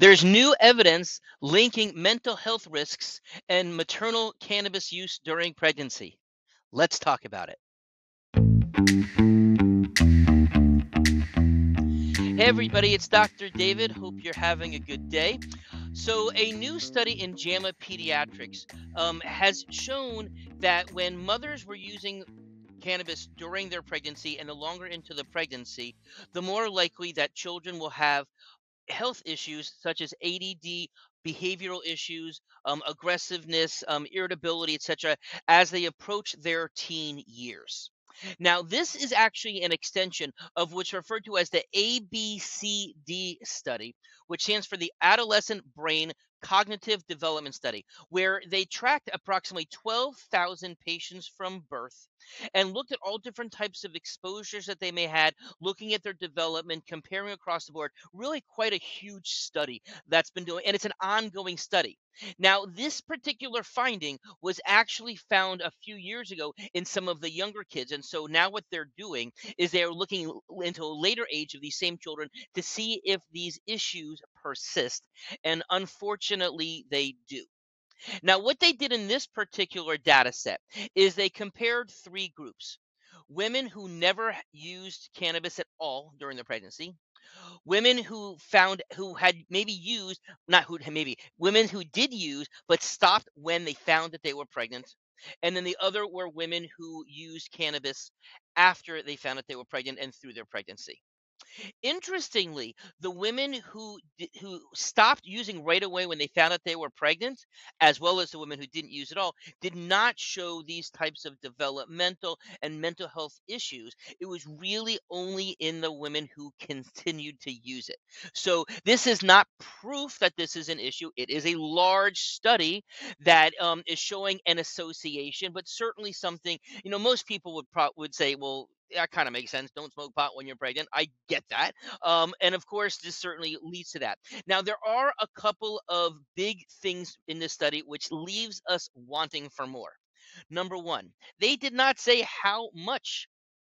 There's new evidence linking mental health risks and maternal cannabis use during pregnancy. Let's talk about it. Hey, everybody, it's Dr. David. Hope you're having a good day. So, a new study in JAMA Pediatrics um, has shown that when mothers were using cannabis during their pregnancy and the longer into the pregnancy, the more likely that children will have health issues such as ADD, behavioral issues, um, aggressiveness, um, irritability, etc., as they approach their teen years. Now, this is actually an extension of what's referred to as the ABCD study, which stands for the Adolescent Brain Cognitive Development Study, where they tracked approximately 12,000 patients from birth and looked at all different types of exposures that they may had, looking at their development, comparing across the board. Really, quite a huge study that's been doing, and it's an ongoing study. Now, this particular finding was actually found a few years ago in some of the younger kids. And so now what they're doing is they're looking into a later age of these same children to see if these issues persist. And unfortunately, they do. Now, what they did in this particular data set is they compared three groups women who never used cannabis at all during their pregnancy, women who found who had maybe used not who maybe women who did use but stopped when they found that they were pregnant and then the other were women who used cannabis after they found that they were pregnant and through their pregnancy Interestingly, the women who who stopped using right away when they found out they were pregnant, as well as the women who didn't use at all, did not show these types of developmental and mental health issues. It was really only in the women who continued to use it. So this is not proof that this is an issue. It is a large study that um, is showing an association, but certainly something you know most people would pro- would say, well, that kind of makes sense. Don't smoke pot when you're pregnant. I get that. Um, and of course, this certainly leads to that. Now, there are a couple of big things in this study which leaves us wanting for more. Number one, they did not say how much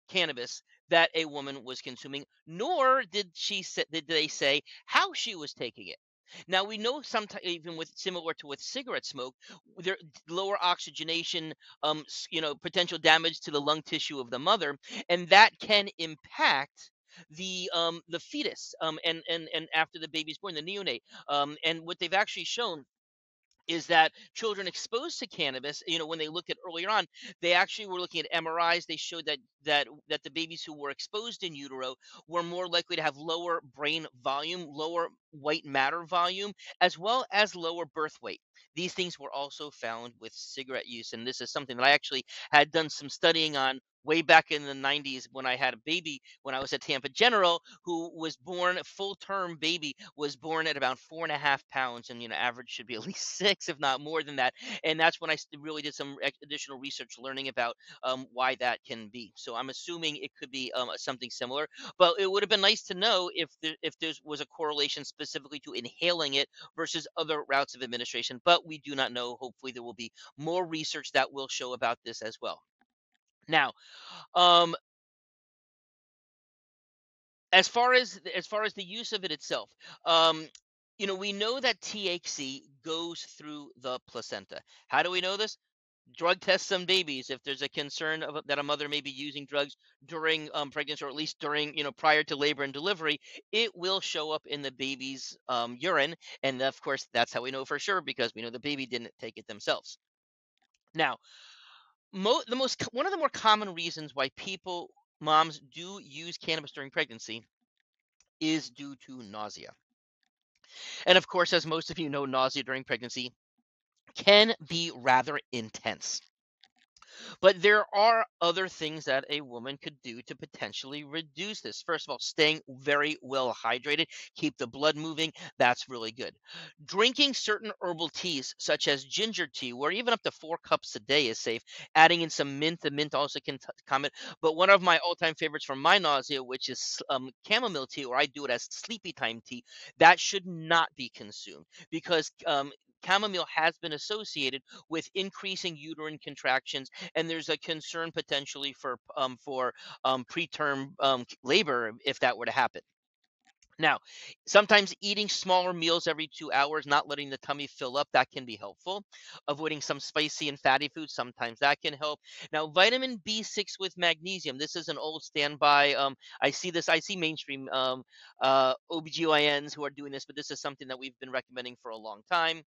cannabis that a woman was consuming, nor did she did they say how she was taking it. Now we know sometimes even with similar to with cigarette smoke, there lower oxygenation, um, you know, potential damage to the lung tissue of the mother, and that can impact the um the fetus um and and and after the baby's born the neonate um and what they've actually shown is that children exposed to cannabis, you know, when they looked at earlier on, they actually were looking at MRIs. They showed that that that the babies who were exposed in utero were more likely to have lower brain volume, lower white matter volume, as well as lower birth weight. These things were also found with cigarette use, and this is something that I actually had done some studying on way back in the 90s when I had a baby when I was at Tampa General who was born a full term baby was born at about four and a half pounds and you know average should be at least six if not more than that. And that's when I really did some additional research learning about um, why that can be. So I'm assuming it could be um, something similar but it would have been nice to know if there, if there was a correlation specifically to inhaling it versus other routes of administration but we do not know. Hopefully there will be more research that will show about this as well now, um, as far as as far as the use of it itself, um, you know, we know that THC goes through the placenta. How do we know this? Drug tests some babies if there's a concern of, that a mother may be using drugs during um, pregnancy or at least during you know prior to labor and delivery. It will show up in the baby's um, urine, and of course that's how we know for sure because we know the baby didn't take it themselves. Now, mo- the most one of the more common reasons why people moms do use cannabis during pregnancy is due to nausea. And of course, as most of you know, nausea during pregnancy can be rather intense. But there are other things that a woman could do to potentially reduce this. First of all, staying very well hydrated, keep the blood moving. That's really good. Drinking certain herbal teas, such as ginger tea, where even up to four cups a day is safe. Adding in some mint, the mint also can t- comment. But one of my all time favorites for my nausea, which is um, chamomile tea, or I do it as Sleepytime tea, that should not be consumed because um, chamomile has been associated with increasing uterine contractions, and there's a concern potentially for um, for um, preterm um, labor if that were to happen. Now, sometimes eating smaller meals every two hours, not letting the tummy fill up, that can be helpful. Avoiding some spicy and fatty foods, sometimes that can help. Now, vitamin B6 with magnesium, this is an old standby. Um, I see this, I see mainstream um, uh, OBGYNs who are doing this, but this is something that we've been recommending for a long time.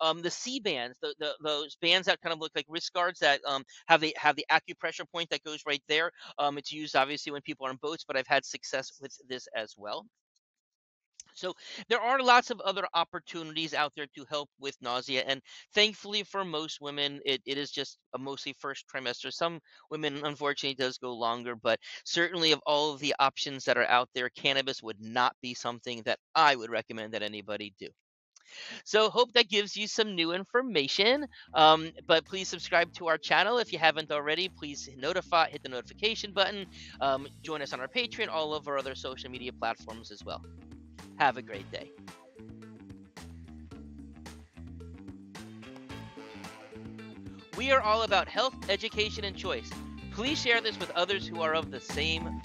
Um, the Sea-Bands, the, the, those bands that kind of look like wrist guards that um, have the have the acupressure point that goes right there. Um, it's used obviously when people are on boats, but I've had success with this as well. So there are lots of other opportunities out there to help with nausea. And thankfully for most women, it, it is just a mostly first trimester. Some women, unfortunately, does go longer, but certainly of all of the options that are out there, cannabis would not be something that I would recommend that anybody do. So hope that gives you some new information. Um, but please subscribe to our channel if you haven't already. Please notify, hit the notification button. Um, join us on our Patreon, all of our other social media platforms as well. Have a great day. We are all about health, education, and choice. Please share this with others who are of the same.